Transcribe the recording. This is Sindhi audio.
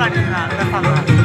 아你 야, 再밥 안.